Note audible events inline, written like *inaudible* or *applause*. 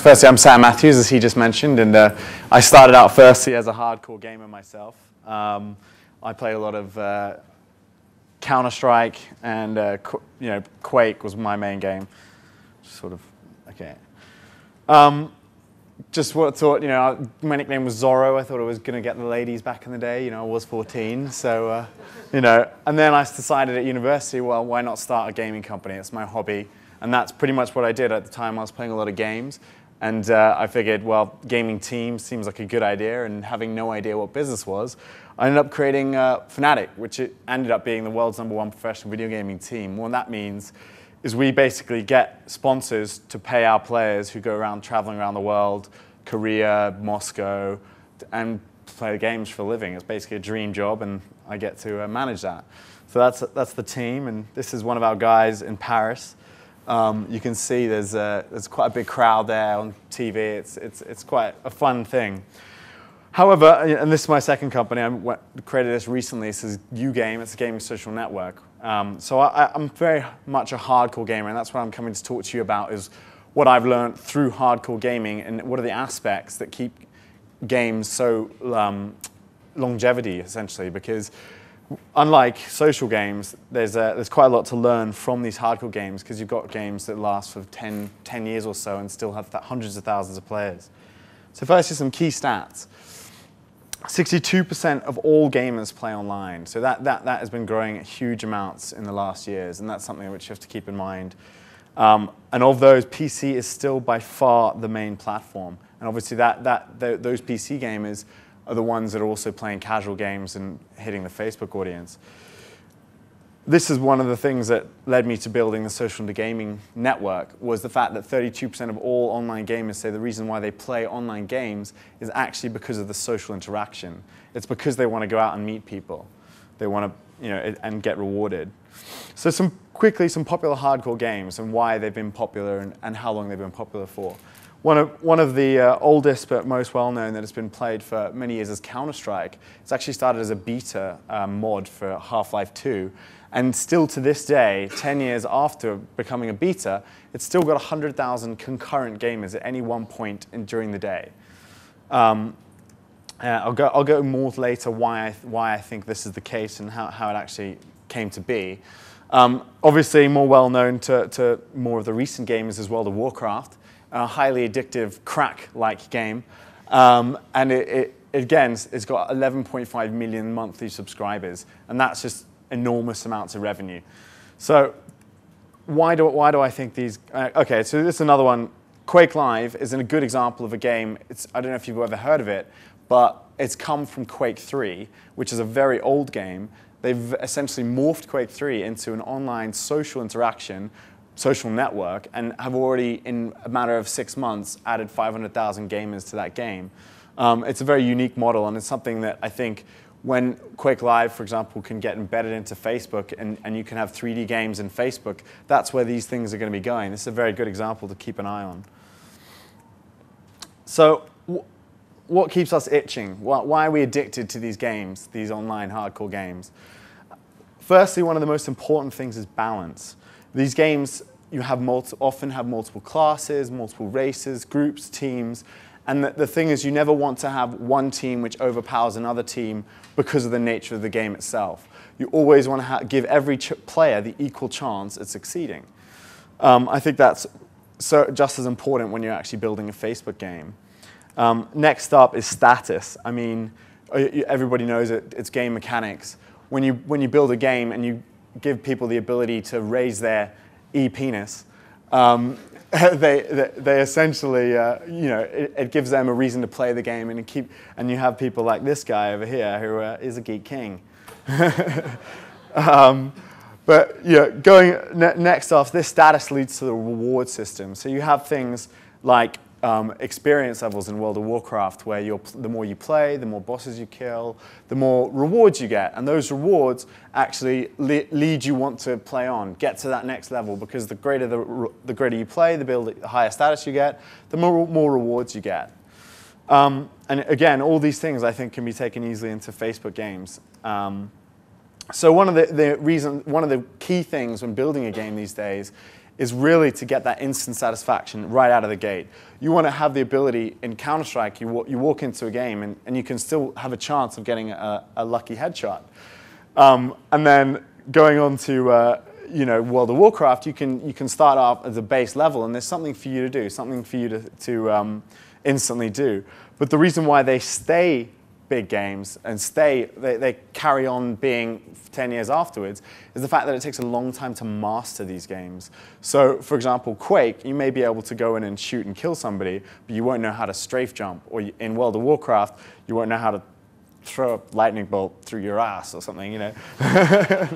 Firstly, I'm Sam Mathews, as he just mentioned, and uh, I started out firstly as a hardcore gamer myself. Um, I played a lot of uh, Counter Strike and uh, you know Quake was my main game. Sort of okay. Um, just what thought, you know, my nickname was Zorro. I thought I was going to get the ladies back in the day. You know, I was 14, so uh, you know. And then I decided at university, well, why not start a gaming company? It's my hobby, and that's pretty much what I did at the time. I was playing a lot of games. And uh, I figured, well, gaming team seems like a good idea, and having no idea what business was, I ended up creating uh, Fnatic, which ended up being the world's number one professional video gaming team. What that means is we basically get sponsors to pay our players who go around traveling around the world, Korea, Moscow, and play games for a living. It's basically a dream job, and I get to uh, manage that. So that's, that's the team, and this is one of our guys in Paris. Um, you can see there's, a, there's quite a big crowd there on TV. It's, it's, it's quite a fun thing. However, and this is my second company, I created this recently. This is YouGame, it's a gaming social network. Um, so I, am very much a hardcore gamer, and that's what I'm coming to talk to you about is what I've learned through hardcore gaming and what are the aspects that keep games so um, longevity, essentially, because unlike social games, there's, a, there's quite a lot to learn from these hardcore games because you've got games that last for 10, 10 years or so and still have hundreds of thousands of players. So first, some key stats. 62% of all gamers play online. So that, that, that has been growing at huge amounts in the last years, and that's something which you have to keep in mind. Um, and of those, PC is still by far the main platform. And obviously that, that, those PC gamers are the ones that are also playing casual games and hitting the Facebook audience. This is one of the things that led me to building the Social into Gaming network was the fact that 32% of all online gamers say the reason why they play online games is actually because of the social interaction. It's because they want to go out and meet people. They want to, you know, and get rewarded. So some quickly some popular hardcore games and why they've been popular and, and how long they've been popular for. One of, one of the uh, oldest but most well-known that has been played for many years is Counter-Strike. It's actually started as a beta um, mod for Half-Life 2. And still to this day, 10 years after becoming a beta, it's still got 100,000 concurrent gamers at any one point in, during the day. Um, uh, I'll, go, I'll go more later why I, why I think this is the case and how, how it actually came to be. Um, obviously, more well known to, to more of the recent gamers as well, the Warcraft a highly addictive crack-like game. Um, and it, it, again, it's got 11.5 million monthly subscribers, and that's just enormous amounts of revenue. So why do, why do I think these, uh, okay, so this is another one. Quake Live is a good example of a game, it's, I don't know if you've ever heard of it, but it's come from Quake 3, which is a very old game. They've essentially morphed Quake 3 into an online social interaction social network and have already, in a matter of six months, added 500,000 gamers to that game. Um, it's a very unique model, and it's something that I think when Quake Live, for example, can get embedded into Facebook and, and you can have 3D games in Facebook, that's where these things are going to be going. This is a very good example to keep an eye on. So what keeps us itching? Why are we addicted to these games, these online hardcore games? Firstly, one of the most important things is balance. These games, you have often have multiple classes, multiple races, groups, teams, and the, the, thing is you never want to have one team which overpowers another team because of the nature of the game itself. You always want to give every player the equal chance at succeeding. Um, I think that's so just as important when you're actually building a Facebook game. Um, next up is status. I mean, everybody knows it, it's game mechanics. When you, when you build a game and you give people the ability to raise their e-penis, um, *laughs* they, they, they, essentially, uh, you know, it, it, gives them a reason to play the game and keep, and you have people like this guy over here who uh, is a geek king. *laughs* um, but you know, going ne next off, this status leads to the reward system. So you have things like um, experience levels in World of Warcraft where the more you play, the more bosses you kill, the more rewards you get. And those rewards actually le lead you want to play on, get to that next level because the greater, the, the greater you play, the, build, the higher status you get, the more, more rewards you get. Um, and again, all these things I think can be taken easily into Facebook games. Um, so one of the, the reason, one of the key things when building a game these days is really to get that instant satisfaction right out of the gate. You want to have the ability in Counter Strike, you, you walk into a game and, and you can still have a chance of getting a, a lucky headshot. Um, and then going on to uh, you know World of Warcraft, you can you can start off at the base level, and there's something for you to do, something for you to, to um, instantly do. But the reason why they stay big games and stay, they, they carry on being 10 years afterwards, is the fact that it takes a long time to master these games. So, for example, Quake, you may be able to go in and shoot and kill somebody, but you won't know how to strafe jump. Or in World of Warcraft, you won't know how to throw a lightning bolt through your ass or something, you know. *laughs*